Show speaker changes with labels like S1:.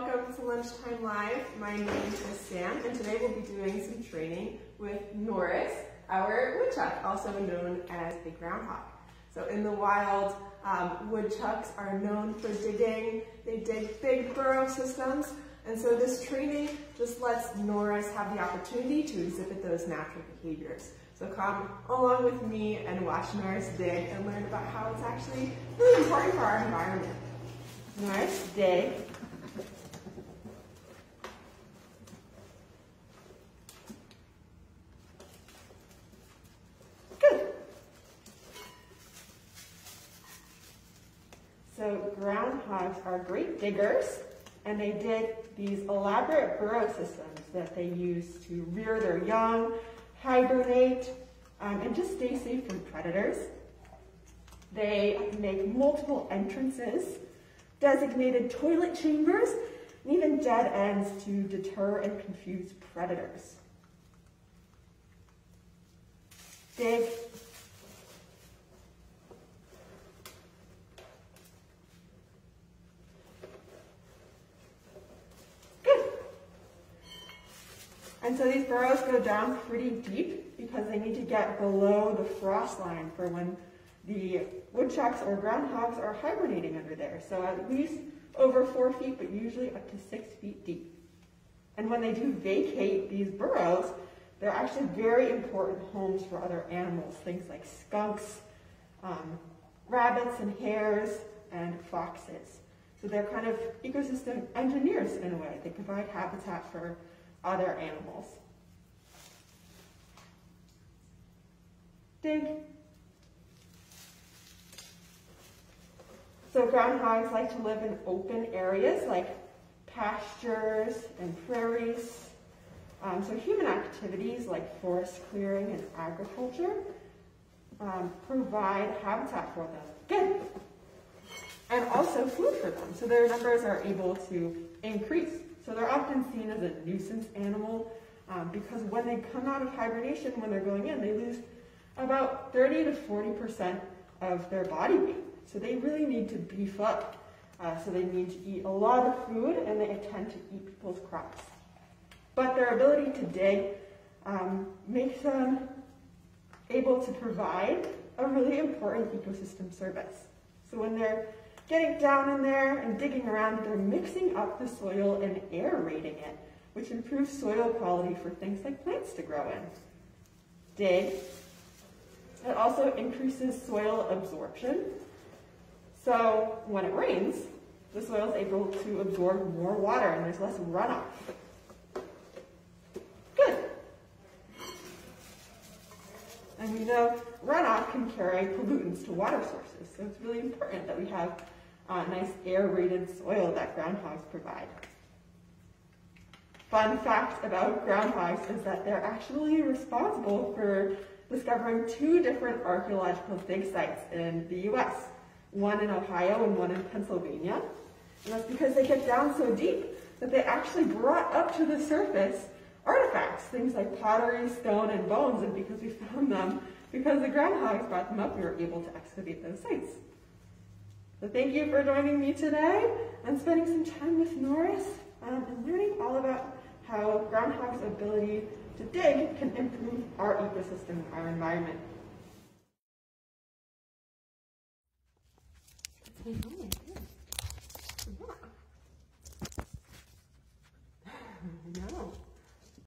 S1: welcome to Lunchtime Live. My name is Sam, and today we'll be doing some training with Norris, our woodchuck, also known as the groundhog. So in the wild, um, woodchucks are known for digging. They dig big burrow systems, and so this training just lets Norris have the opportunity to exhibit those natural behaviors. So come along with me and watch Norris dig and learn about how it's actually really important for our environment. Norris, dig. So groundhogs are great diggers, and they dig these elaborate burrow systems that they use to rear their young, hibernate, um, and just stay safe from predators. They make multiple entrances, designated toilet chambers, and even dead ends to deter and confuse predators. Dig And so these burrows go down pretty deep because they need to get below the frost line for when the woodchucks or groundhogs are hibernating under there. So at least over four feet, but usually up to six feet deep. And when they do vacate these burrows, they're actually very important homes for other animals, things like skunks, um, rabbits and hares, and foxes. So they're kind of ecosystem engineers in a way. They provide habitat for other animals. Dig. So groundhogs like to live in open areas like pastures and prairies. Um, so human activities like forest clearing and agriculture um, provide habitat for them. Good. And also food for them. So their numbers are able to increase. So they're often seen as a nuisance animal um, because when they come out of hibernation, when they're going in, they lose about 30 to 40% of their body weight. So they really need to beef up. Uh, so they need to eat a lot of food and they tend to eat people's crops. But their ability to dig um, makes them able to provide a really important ecosystem service. So when they're getting down in there and digging around, they're mixing up the soil and aerating it, which improves soil quality for things like plants to grow in. Dig. It also increases soil absorption. So when it rains, the soil is able to absorb more water and there's less runoff. Good. And we know runoff can carry pollutants to water sources, so it's really important that we have uh, nice aerated soil that groundhogs provide. Fun fact about groundhogs is that they're actually responsible for discovering two different archaeological dig sites in the US, one in Ohio and one in Pennsylvania. And that's because they get down so deep that they actually brought up to the surface artifacts, things like pottery, stone, and bones, and because we found them, because the groundhogs brought them up, we were able to excavate those sites. So thank you for joining me today and spending some time with Norris um, and learning all about how groundhog's ability to dig can improve our ecosystem, our environment.